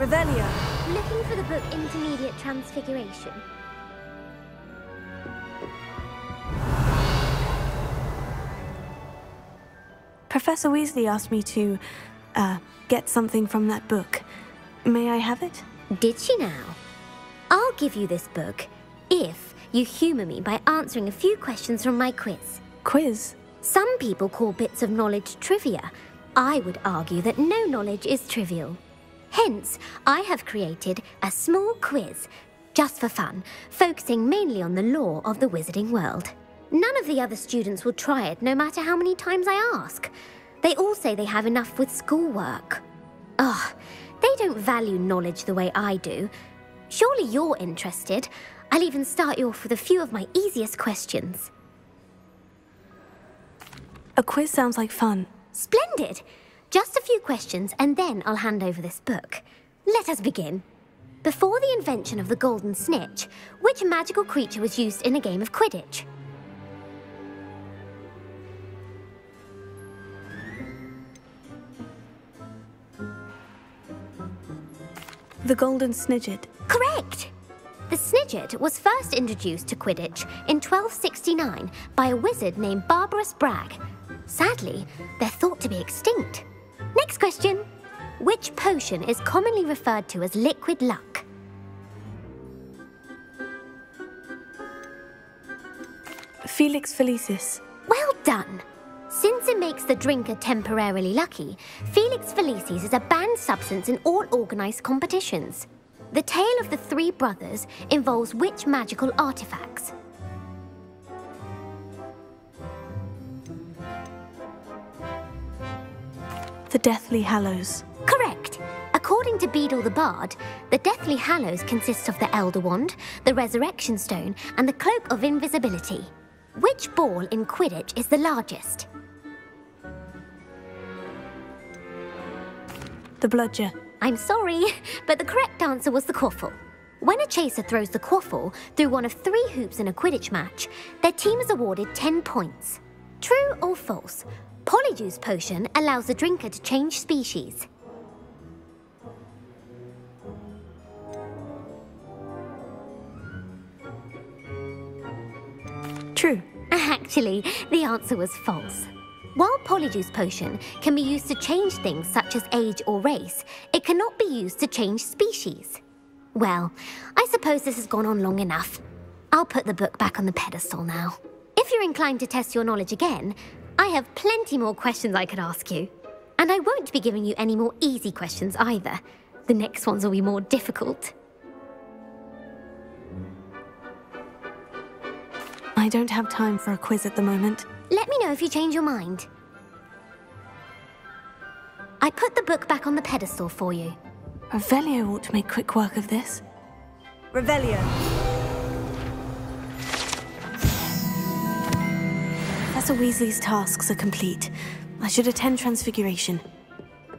Revelio. Looking for the book Intermediate Transfiguration. Professor Weasley asked me to, uh, get something from that book. May I have it? Did she now? I'll give you this book if you humour me by answering a few questions from my quiz. Quiz? Some people call bits of knowledge trivia. I would argue that no knowledge is trivial. Hence, I have created a small quiz, just for fun, focusing mainly on the lore of the wizarding world. None of the other students will try it, no matter how many times I ask. They all say they have enough with schoolwork. Ugh, they don't value knowledge the way I do. Surely you're interested. I'll even start you off with a few of my easiest questions. A quiz sounds like fun. Splendid! Just a few questions, and then I'll hand over this book. Let us begin. Before the invention of the golden snitch, which magical creature was used in a game of Quidditch? The Golden Snidget. Correct! The Snidget was first introduced to Quidditch in 1269 by a wizard named Barberus Bragge. Sadly, they're thought to be extinct. Next question. Which potion is commonly referred to as liquid luck? Felix Felicis. Well done! Since it makes the drinker temporarily lucky, Felix Felicis is a banned substance in all organised competitions. The tale of the three brothers involves which magical artifacts? The Deathly Hallows. Correct. According to Beedle the Bard, the Deathly Hallows consists of the Elder Wand, the Resurrection Stone, and the Cloak of Invisibility. Which ball in Quidditch is the largest? The Bludger. I'm sorry, but the correct answer was the quaffle. When a chaser throws the quaffle through one of three hoops in a Quidditch match, their team is awarded 10 points. True or false? Polyjuice potion allows the drinker to change species. True. Actually, the answer was false. While Polyjuice Potion can be used to change things such as age or race, it cannot be used to change species. Well, I suppose this has gone on long enough. I'll put the book back on the pedestal now. If you're inclined to test your knowledge again, I have plenty more questions I could ask you. And I won't be giving you any more easy questions either. The next ones will be more difficult. I don't have time for a quiz at the moment. Let me know if you change your mind. I put the book back on the pedestal for you. Revelio ought to make quick work of this. Revelio. Professor Weasley's tasks are complete. I should attend Transfiguration.